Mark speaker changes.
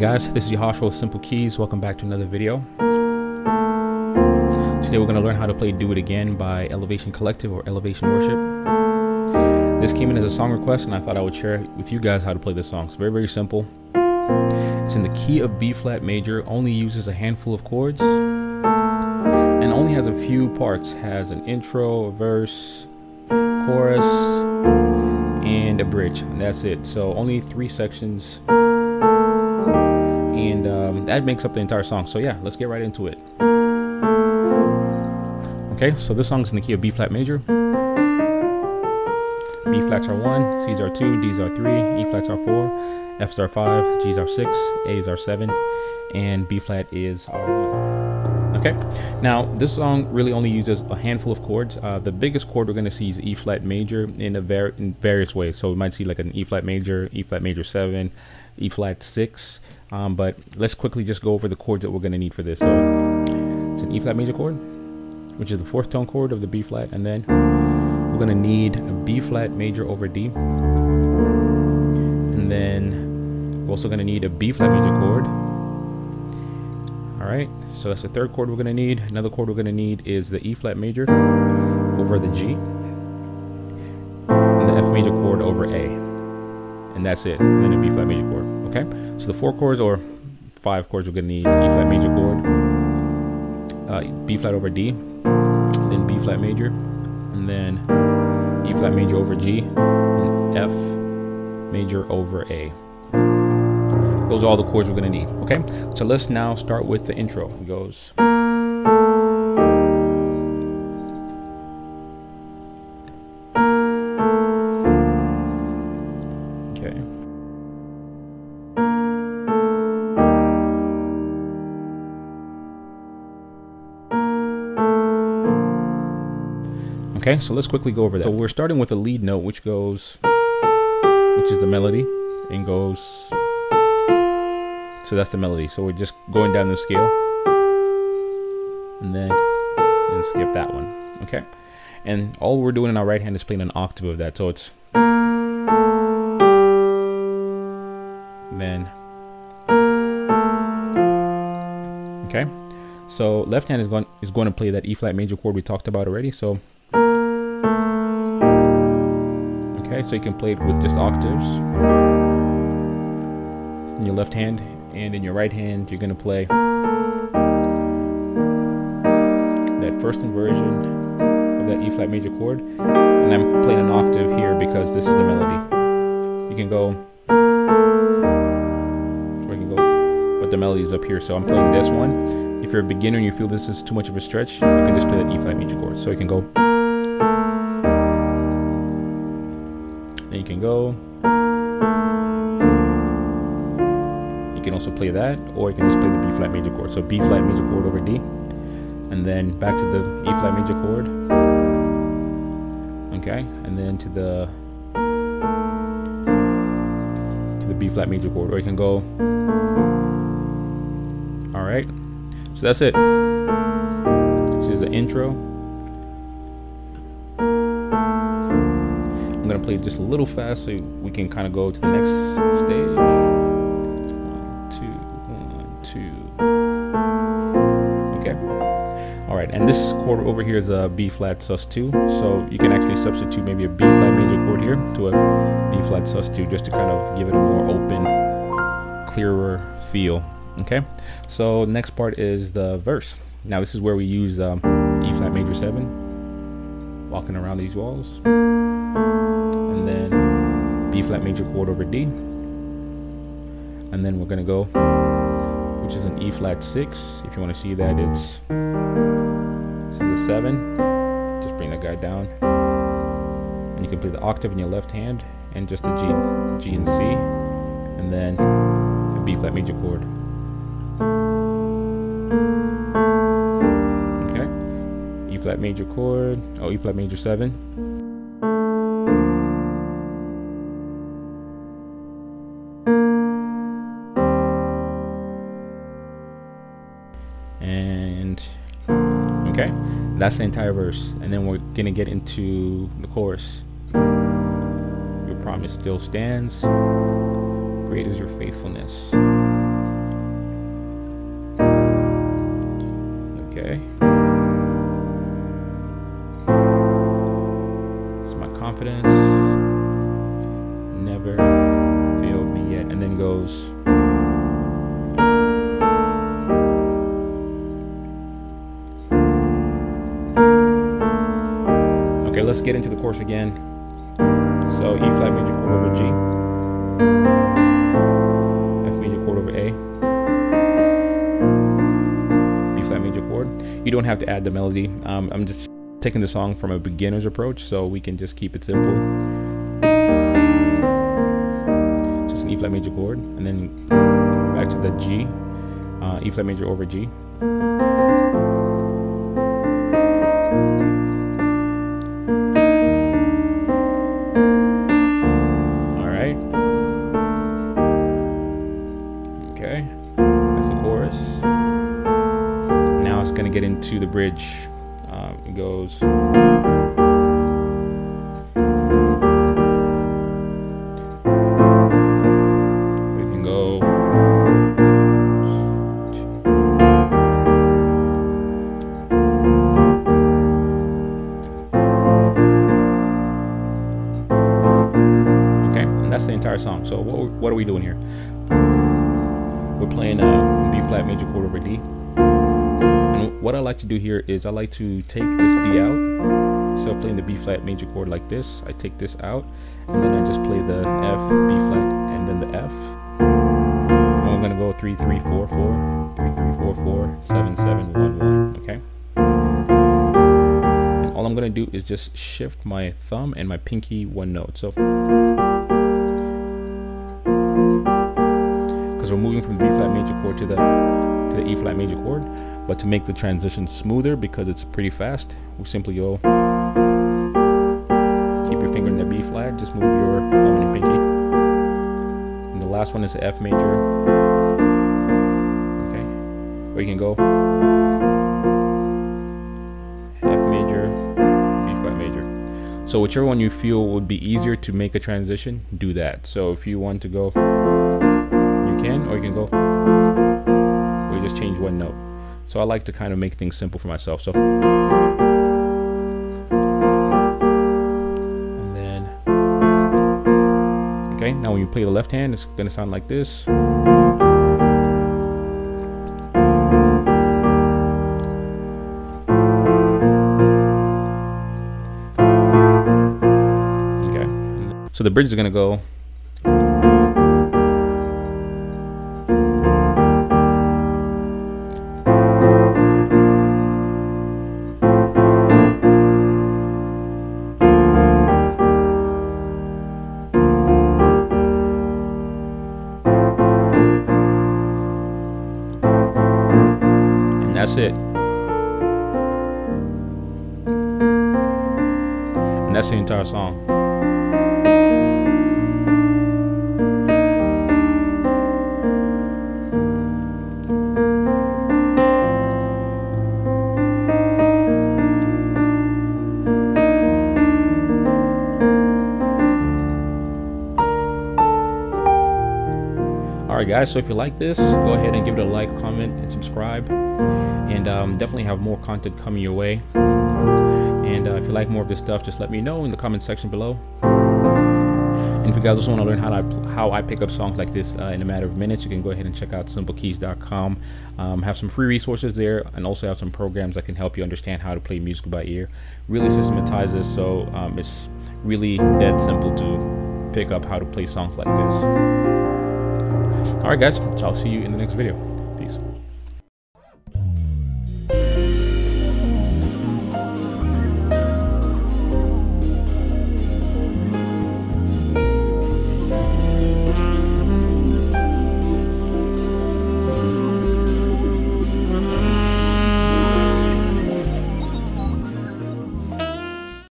Speaker 1: guys, this is Yahashua with SimpleKeyz. Welcome back to another video. Today we're going to learn how to play Do It Again by Elevation Collective or Elevation Worship. This came in as a song request and I thought I would share with you guys how to play this song. It's very, very simple. It's in the key of B flat major, only uses a handful of chords, and only has a few parts. Has an intro, a verse, chorus, and a bridge. And that's it. So only three sections and um, that makes up the entire song. So yeah, let's get right into it. Okay, so this song is in the key of B flat major. B flats are one, C's are two, D's are three, E flats are four, F's are five, G's are six, A's are seven, and B flat is R one. Okay, now this song really only uses a handful of chords. Uh, the biggest chord we're going to see is E flat major in a var in various ways. So we might see like an E flat major, E flat major seven, E flat six. Um, but let's quickly just go over the chords that we're going to need for this. So it's an E flat major chord, which is the fourth tone chord of the B flat, and then we're going to need a B flat major over D, and then we're also going to need a B flat major chord. All right, so that's the third chord we're going to need. Another chord we're going to need is the E flat major over the G, and the F major chord over A, and that's it. And then a B flat major chord. Okay, so the four chords or five chords we're gonna need E flat major chord, uh, B flat over D, then B flat major, and then E flat major over G, and F major over A. Those are all the chords we're gonna need. Okay, so let's now start with the intro. It goes. Okay, so let's quickly go over that. So we're starting with a lead note, which goes, which is the melody, and goes. So that's the melody. So we're just going down the scale, and then and skip that one. Okay, and all we're doing in our right hand is playing an octave of that. So it's then. Okay, so left hand is going is going to play that E flat major chord we talked about already. So Okay, so you can play it with just octaves in your left hand, and in your right hand, you're going to play that first inversion of that E flat major chord, and I'm playing an octave here because this is the melody. You can go, or you can go, but the melody is up here, so I'm playing this one. If you're a beginner and you feel this is too much of a stretch, you can just play that E flat major chord. So you can go. Then you can go. You can also play that, or you can just play the B flat major chord. So B flat major chord over D, and then back to the E flat major chord. Okay, and then to the to the B flat major chord, or you can go. All right, so that's it. This is the intro. Gonna play just a little fast so we can kind of go to the next stage. One, two, one, two. Okay. All right, and this chord over here is a B flat sus2, so you can actually substitute maybe a B flat major chord here to a B flat sus2 just to kind of give it a more open, clearer feel. Okay, so next part is the verse. Now this is where we use um, E flat major 7, walking around these walls and then B flat major chord over D. And then we're gonna go, which is an E flat six. If you wanna see that, it's, this is a seven. Just bring that guy down. And you can play the octave in your left hand and just a G, G and C. And then a B flat major chord. Okay, E flat major chord, oh, E flat major 7, That's the entire verse. And then we're going to get into the chorus. Your promise still stands. Great is your faithfulness. Okay. It's my confidence. Never failed me yet. And then goes. Okay, let's get into the course again. So E flat major chord over G, F major chord over A, B flat major chord. You don't have to add the melody. Um, I'm just taking the song from a beginner's approach, so we can just keep it simple. Just an E flat major chord, and then back to the G, uh, E flat major over G. It's gonna get into the bridge. Um, it goes. We can go. Okay, and that's the entire song. So what, what are we doing here? We're playing a B flat major chord over D. What I like to do here is I like to take this B out. So playing the B flat major chord like this, I take this out, and then I just play the F, B flat, and then the F. And we're gonna go three, three, four, four, three, three, four, four, seven, seven, one, one. Okay. And all I'm gonna do is just shift my thumb and my pinky one note. So because we're moving from the B flat major chord to the to the E flat major chord. But to make the transition smoother, because it's pretty fast, we simply go keep your finger in the B flat, just move your thumb and pinky. And the last one is F major. Okay, or you can go F major, B flat major. So whichever one you feel would be easier to make a transition, do that. So if you want to go you can, or you can go, or you just change one note. So I like to kind of make things simple for myself. So, and then, okay, now when you play the left hand, it's gonna sound like this. So the bridge is gonna go Entire song. Alright guys, so if you like this, go ahead and give it a like, comment, and subscribe. And um, definitely have more content coming your way. And uh, if you like more of this stuff, just let me know in the comment section below. And if you guys also want to learn how I, how I pick up songs like this uh, in a matter of minutes, you can go ahead and check out simplekeyz.com. Um, have some free resources there and also have some programs that can help you understand how to play music by ear. Really systematize this so um, it's really dead simple to pick up how to play songs like this. Alright guys, so I'll see you in the next video.